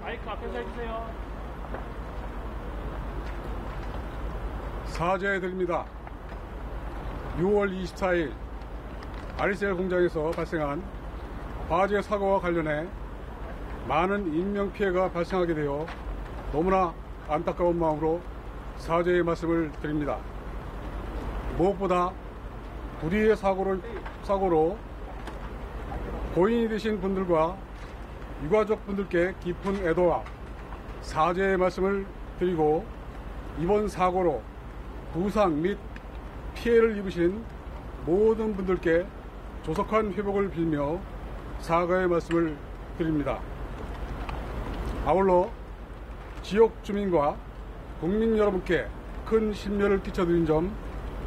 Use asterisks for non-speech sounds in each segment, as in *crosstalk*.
마이크 앞에서 해주세요. 사죄 드립니다. 6월 24일 아리셀 공장에서 발생한 화재 사고와 관련해 많은 인명피해가 발생하게 되어 너무나 안타까운 마음으로 사죄의 말씀을 드립니다. 무엇보다 불의의 사고로, 사고로 고인이 되신 분들과 유가족 분들께 깊은 애도와 사죄의 말씀을 드리고 이번 사고로 부상 및 피해를 입으신 모든 분들께 조속한 회복을 빌며 사과의 말씀을 드립니다. 아울러 지역 주민과 국민 여러분께 큰 심려를 끼쳐드린 점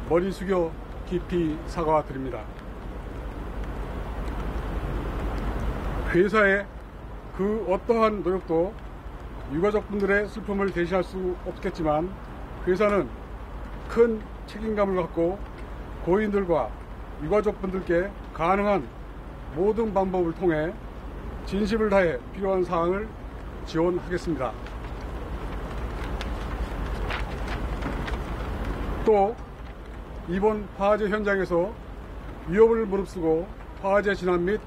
머리 숙여 깊이 사과드립니다. 회사의 그 어떠한 노력도 유가족분들의 슬픔을 대신할 수 없겠지만 회사는 큰 책임감을 갖고 고인들과 유가족분들께 가능한 모든 방법을 통해 진심을 다해 필요한 사항을 지원하겠습니다. 또 이번 화재 현장에서 위협을 무릅쓰고 화재 진압 및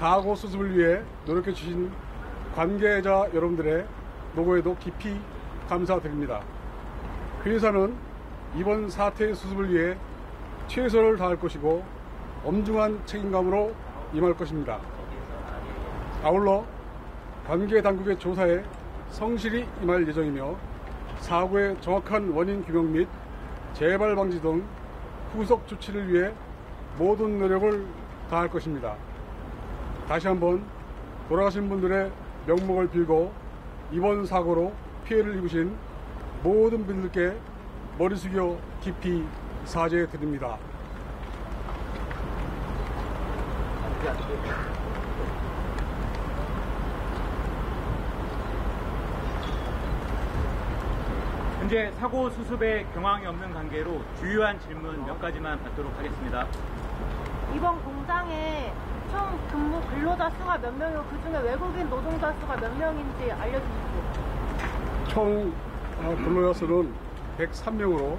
사고 수습을 위해 노력해 주신 관계자 여러분들의 노고에도 깊이 감사드립니다. 회사는 이번 사태의 수습을 위해 최선을 다할 것이고 엄중한 책임감으로 임할 것입니다. 아울러 관계 당국의 조사에 성실히 임할 예정이며 사고의 정확한 원인 규명 및 재발 방지 등 후속 조치를 위해 모든 노력을 다할 것입니다. 다시 한번 돌아가신 분들의 명목을 빌고 이번 사고로 피해를 입으신 모든 분들께 머리 숙여 깊이 사죄 드립니다. 현재 사고 수습에 경황이 없는 관계로 주요한 질문 몇 가지만 받도록 하겠습니다. 이번 공장에 총 근무 근로자 수가 몇 명이고 그 중에 외국인 노동자 수가 몇 명인지 알려주십시오. 총 어, 근로자 수는 103명으로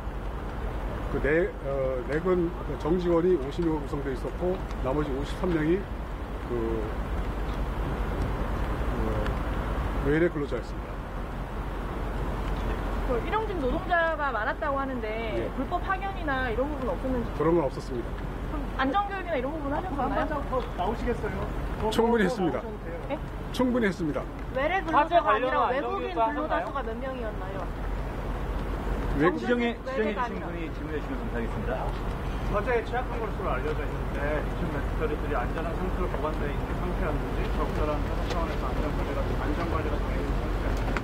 그 내, 어, 내근 그 정직원이 50명으로 구성되어 있었고 나머지 53명이 그 어, 외래 근로자였습니다. 그 일용직 노동자가 많았다고 하는데 예. 불법 파견이나 이런 부분 없었는지 그런 건 없었습니다. 안전교육이나 이런 부분 하셨나요? 더 나오시겠어요? 충분히 했습니다. 예? 충분히 했습니다. 외래 화재 근로자가 아니라 외국인 안전교육도 근로자 하셨나요? 수가 몇 명이었나요? 외국, 지정해, 지정해 주신 아니라. 분이 질문해 주시면 감사하겠습니다. 화재에 취약한 것으로 알려져 있는데 이쪽 매트리들이 안전한 상태로 보관되어 있는 상태였는지 적절한 차원에서 안전 관리가 안전 관리가 되어 있는 상태였는지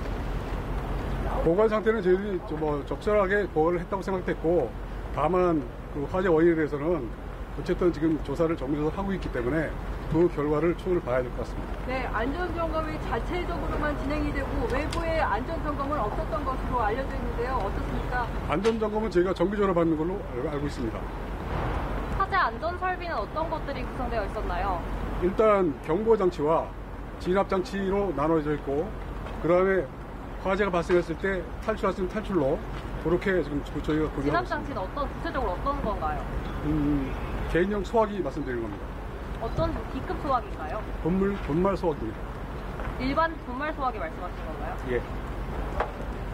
보관 상태는 저희들이 좀뭐 적절하게 보관을 했다고 생각했고 다만 그 화재 원인에 대해서는 어쨌든 지금 조사를 정밀조사 하고 있기 때문에 그 결과를 추후를 봐야 될 것 같습니다. 네, 안전점검이 자체적으로만 진행이 되고 외부의 안전점검은 없었던 것으로 알려져 있는데요. 어떻습니까? 안전점검은 저희가 정기적으로 받는 걸로 알- 알고 있습니다. 화재 안전 설비는 어떤 것들이 구성되어 있었나요? 일단 경보장치와 진압장치로 나눠져 있고 그 다음에 화재가 발생했을 때 탈출할 수 있는 탈출로 그렇게 지금 저희가 구성하고 진압 있습니다. 장치는 어떤 구체적으로 어떤 건가요? 음, 개인용 소화기 말씀드리는 겁니다. 어떤 B급 소화기인가요? 분물, 분말 소화기입니다. 일반 분말 소화기 말씀하신 건가요? 예.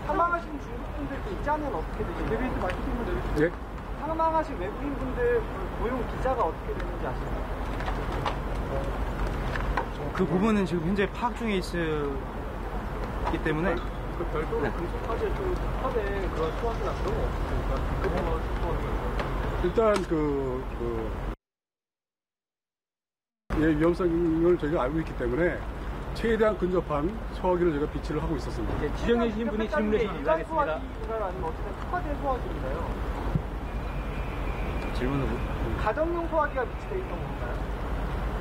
사망하신 중국분들 기자는 어떻게 되죠? 데비트 말씀을 내주시죠. 예. 사망하신 외국인분들 고용 기자가 어떻게 되는지 아시나요? 그 부분은 지금 현재 파악 중에 있기 때문에 그 별도로 금속 화재 그 화재 그런 소화기나 그런 거 없습니까? 그거 소화기 일단 그, 그 예, 위험성을 저희가 알고 있기 때문에 최대한 근접한 소화기를 저희가 비치를 하고 있었습니다. 이제 지정해 주신 분이 질문해 주시면 감사하겠습니다. 아니면 어쨌든 특화된 소화기인가요? 질문을 못- 가정용 소화기가 비치되어 있던 건가요?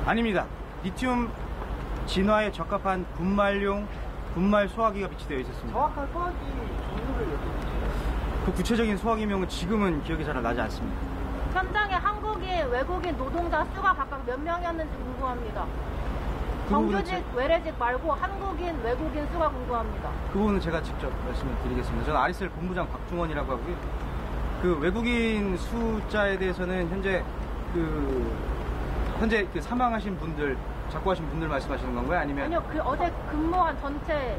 아닙니다. 리튬 진화에 적합한 분말용 분말 소화기가 비치되어 있었습니다. 정확한 소화기 종류를 여쭤보세요. 그 구체적인 소화기명은 지금은 기억이 잘 나지 않습니다. 현장에 한국인, 외국인 노동자 수가 각각 몇 명이었는지 궁금합니다. 그 정규직, 제- 외래직 말고 한국인, 외국인 수가 궁금합니다. 그 부분은 제가 직접 말씀을 드리겠습니다. 저는 아리셀 본부장 박중원이라고 하고요. 그 외국인 숫자에 대해서는 현재 그 현재 그 사망하신 분들, 작고하신 분들 말씀하시는 건가요? 아니면 아니요, 그 어제 근무한 전체,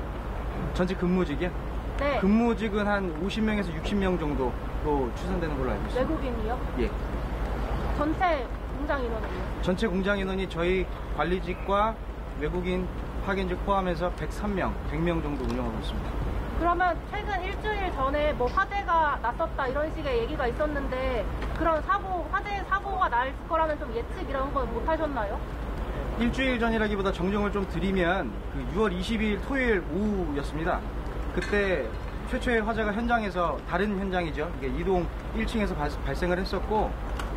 전체 근무직이요? 네, 근무직은 한 50명에서 60명 정도로 추산되는 걸로 알고 있습니다. 외국인이요? 예. 전체 공장 인원은요? 전체 공장 인원이 저희 관리직과 외국인 파견직 포함해서 103명, 100명 정도 운영하고 있습니다. 그러면 최근 일주일 전에 뭐 화재가 났었다 이런 식의 얘기가 있었는데 그런 사고, 화재 사고가 날 거라는 좀 예측 이런 건 못 하셨나요? 일주일 전이라기보다 정정을 좀 드리면 그 6월 22일 토요일 오후였습니다. 그때 최초의 화재가 현장에서 다른 현장이죠. 이게 이동 1층에서 발 생을 했었고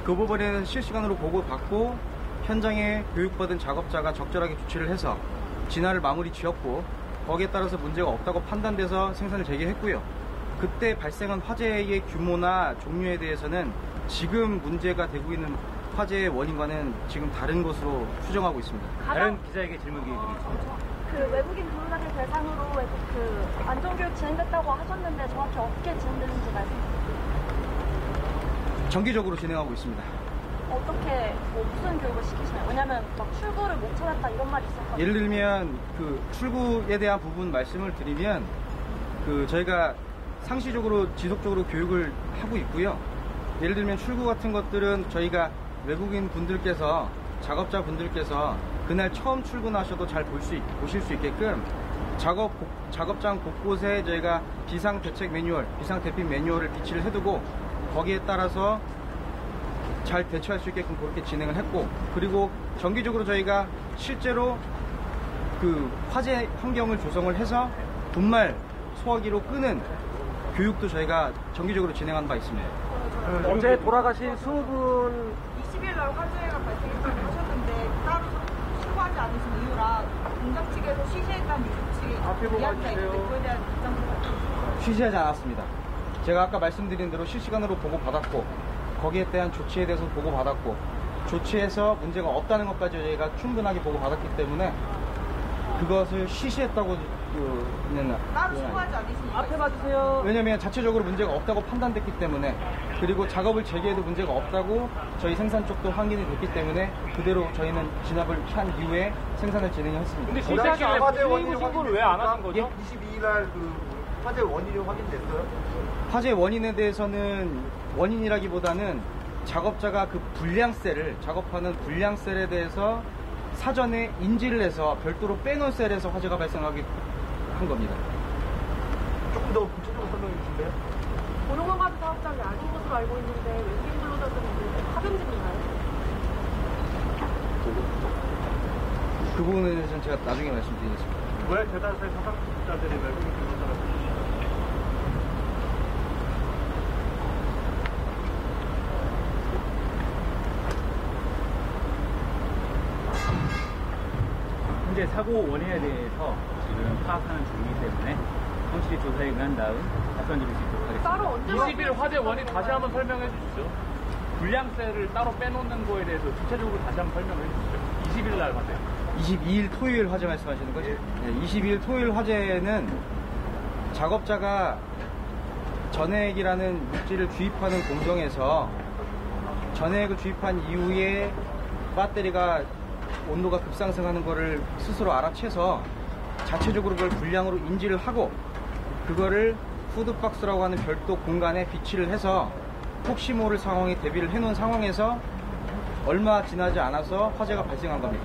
그 부분에는 실시간으로 보고받고 현장에 교육받은 작업자가 적절하게 조치를 해서 진화를 마무리 지었고 거기에 따라서 문제가 없다고 판단돼서 생산을 재개했고요. 그때 발생한 화재의 규모나 종류에 대해서는 지금 문제가 되고 있는 화재의 원인과는 지금 다른 것으로 추정하고 있습니다. 다른 기자에게 질문 드리겠습니다. 그 외국인 근로자들 대상으로 외국 그 안전교육 진행됐다고 하셨는데 정확히 어떻게 진행되는지 말씀 정기적으로 진행하고 있습니다. 어떻게 뭐 무슨 교육을 시키시나요? 왜냐면 막 출구를 못 찾았다 이런 말이 있었거든요. 예를 들면 그 출구에 대한 부분 말씀을 드리면 그 저희가 상시적으로 지속적으로 교육을 하고 있고요. 예를 들면 출구 같은 것들은 저희가 외국인 분들께서 작업자 분들께서 그날 처음 출근하셔도 잘 볼 수 보실 수 있게끔 작업 곳- 작업장 곳곳에 저희가 비상 대책 매뉴얼, 비상 대피 매뉴얼을 비치를 해두고 거기에 따라서 잘 대처할 수 있게끔 그렇게 진행을 했고 그리고 정기적으로 저희가 실제로 그 화재 환경을 조성을 해서 분말 소화기로 끄는 교육도 저희가 정기적으로 진행한 바 있습니다. 어제 돌아가신 20분 20일 날 화재가 신고 하지 않으신 이유랑 공장 측에서 시시했다는 유족측 이야기가 있는데 그에 대한 입장 좀 알려주세요. 쉬시하지 않았습니다. 제가 아까 말씀드린 대로 실시간으로 보고받았고 거기에 대한 조치에 대해서 보고받았고 조치해서 문제가 없다는 것까지 저희가 충분하게 보고받았기 때문에 그것을 시시했다고 는 따로 신고하지 않으신 이유가 앞에 봐주세요. 왜냐면 자체적으로 문제가 없다고 판단됐기 때문에 그리고 작업을 재개해도 문제가 없다고 저희 생산 쪽도 확인이 됐기 때문에 그대로 저희는 진압을 한 이후에 생산을 진행했습니다. 근데 고등학교 실제로 화재 화재 원인을 신고를 왜 안 하신 거죠? 22일 날그 화재 원인이 확인됐어요? 화재 원인에 대해서는 원인이라기보다는 작업자가 그 불량셀을 작업하는 불량셀에 대해서 사전에 인지를 해서 별도로 빼놓은 셀에서 화재가 발생하게 한 겁니다. 조금 더 구체적으로 설명해 주실래요? 고농어가드 사업장이 아닌 것으로 알고 있는데 외국인 근로자들은 이제 파견직인가요? 그 부분에 대해서는 제가 나중에 말씀드리겠습니다. 왜 대다수의 사상자들이 외국인 근로자가 현재 사고 원인에 대해서 지금 파악하는 중이기 때문에 성실히 조사에 응한 다음 답변 드릴 수 있도록. 따로 언제 20일 화재 원인 다시 한번 설명해 주시죠. 불량세를 따로 빼놓는 거에 대해서 구체적으로 다시 한번 설명해 주시죠. 20일 날 화재. 22일 토요일 화재 말씀하시는 거죠? 네, 22일 토요일 화재는 작업자가 전액이라는 물질을 주입하는 공정에서 전액을 주입한 이후에 배터리가 온도가 급상승하는 것을 스스로 알아채서 자체적으로 그걸 불량으로 인지를 하고 그거를 푸드박스라고 하는 별도 공간에 비치를 해서 혹시 모를 상황에 대비를 해놓은 상황에서 얼마 지나지 않아서 화재가 발생한 겁니다.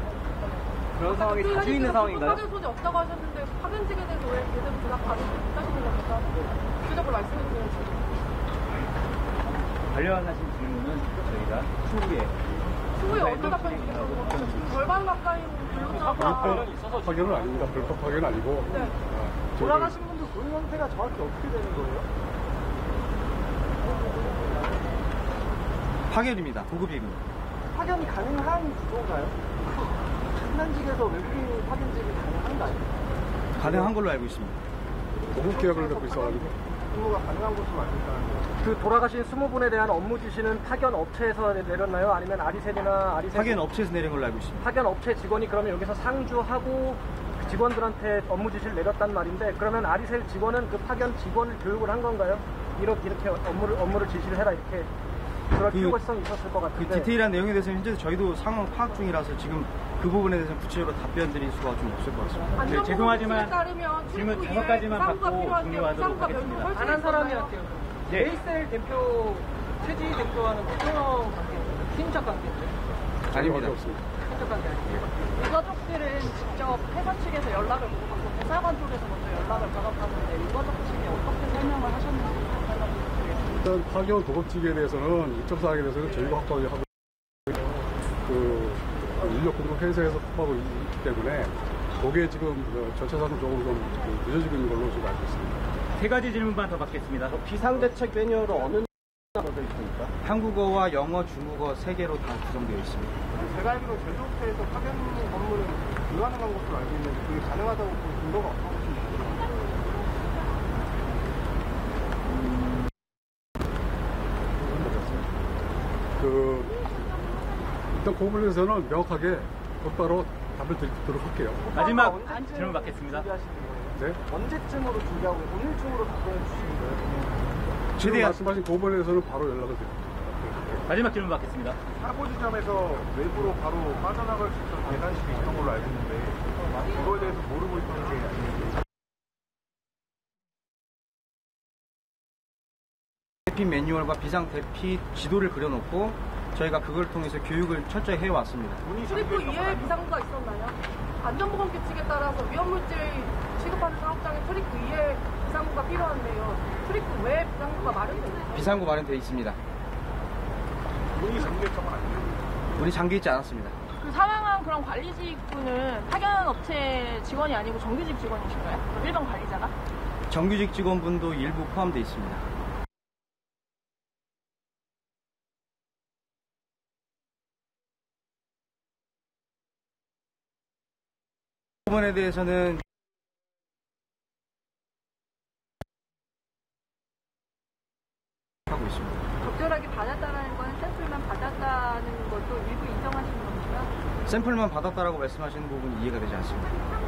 그런 상황이 자주 있는 상황인가요? 파견 소지 없다고 하셨는데 파견직에 대해서 왜 제대로 대답 받으시 못하시는 겁니까? 구체적으로 말씀해 주세요. 관련하신 질문은 저희가 추후에 추후에 어떤 답변 주겠다고 지금 절반 가까이 근로자가 불법 파견은 아닙니다. 불법 파견은 아니고. 네. 아, 돌아가신 분 들그 형태가 정확히 어떻게 되는 거예요? 파견입니다. 보급입니다. 파견이 가능한 구조인가요? *laughs* 생산직에서 외국인 파견직이 가능한가요? 가능한 걸로 알고 있습니다. 보급 계약을 갖고 있어가지고. 근무가 가능한 곳으로 알고 있다는데 그 돌아가신 20분에 대한 업무 지시는 파견 업체에서 내렸나요? 아니면 아리셀이나 아리셀 파견 업체에서 내린 걸로 알고 있습니다. 파견 업체 직원이 그러면 여기서 상주하고 그 직원들한테 업무 지시를 내렸단 말인데 그러면 아리셀 직원은 그 파견 직원을 교육을 한 건가요? 이렇게 이렇게 업무를 업무를 지시를 해라 이렇게 그럴 그- 필요성이 있었을 것그 같은데 디테일한 내용에 대해서는 현재 저희도 상황 파악 중이라서 지금 그 부분에 대해서는 구체적으로 답변 드릴 수가 좀 없을 것 같습니다. 네, 죄송하지만 질문 다섯 가지만 받고 종료하도록 하겠습니다. 안한 사람이 할게요. 예. 에이셀 대표 최지 대표와는 관계인데 친척 관계인데 아닙니다. 없습니다. 관계 아니에요? 유가족들은 직접 회사 측에서 연락을 못 받고 대사관 쪽에서 먼저 연락을 받았다는데 유가족 측에 어떻게 설명을 하셨는지 일단 파견 도급직에 대해서는 이쪽 사항에 대해서는 저희가 확보하고 하고 그 인력 구조를 회사에서 확보하고 있기 때문에 그게 지금 어, 전체 사항 조금 좀그 늦어지고 있는 걸로 지금 알고 있습니다. 세 가지 질문만 더 받겠습니다. 비상대책 매뉴얼은 어느? 한국어와 영어, 중국어 세 개로 다 구성되어 있습니다. 제가 알기로 제조업체에서 파견 업무는 불가능한 것으로 알고 있는데 그게 가능하다고 본 근거가 없으신가요? 그 일단 그 부분에서는 명확하게 곧바로 답을 드리도록 할게요. 마지막 질문 받겠습니다. 네. 언제쯤으로 준비하고 오늘 중으로 답변해 주시는 거예요? 최대한- 말씀하신 그 부분에서는 바로 연락을 드립니다. 마지막 질문 받겠습니다. 사고 지점에서 외부로 바로 빠져나갈 수 있던 계단식이 있던 걸로 알고 있는데 그거에 대해서 모르고 있던 게 대피 매뉴얼과 비상 대피 지도를 그려놓고 저희가 그걸 통해서 교육을 철저히 해왔습니다. 있던 이외에 비상구가 있었나요? 안전보건 규칙에 따라서 위험물질 취급하는 사업장에 출입구 이외에 비상구가 필요한데요. 출입구 외에 비상구가 마련되어 있나요? 비상구 마련되어 있습니다. 문이 잠겨 있던 건 아니에요. 문이 잠겨 있지 않았습니다. 그 사망한 그런 관리직 분은 파견 업체 직원이 아니고 정규직 직원이신가요? 일반 관리자가? 정규직 직원분도 일부 포함되어 있습니다. 이 부분에 대해서는 하고 있습니다. 적절하게 받았다라는 건 샘플만 받았다는 것도 일부 인정하시는 건가요? 샘플만 받았다라고 말씀하시는 부분이 이해가 되지 않습니다.